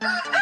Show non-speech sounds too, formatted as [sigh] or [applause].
Ah! [laughs]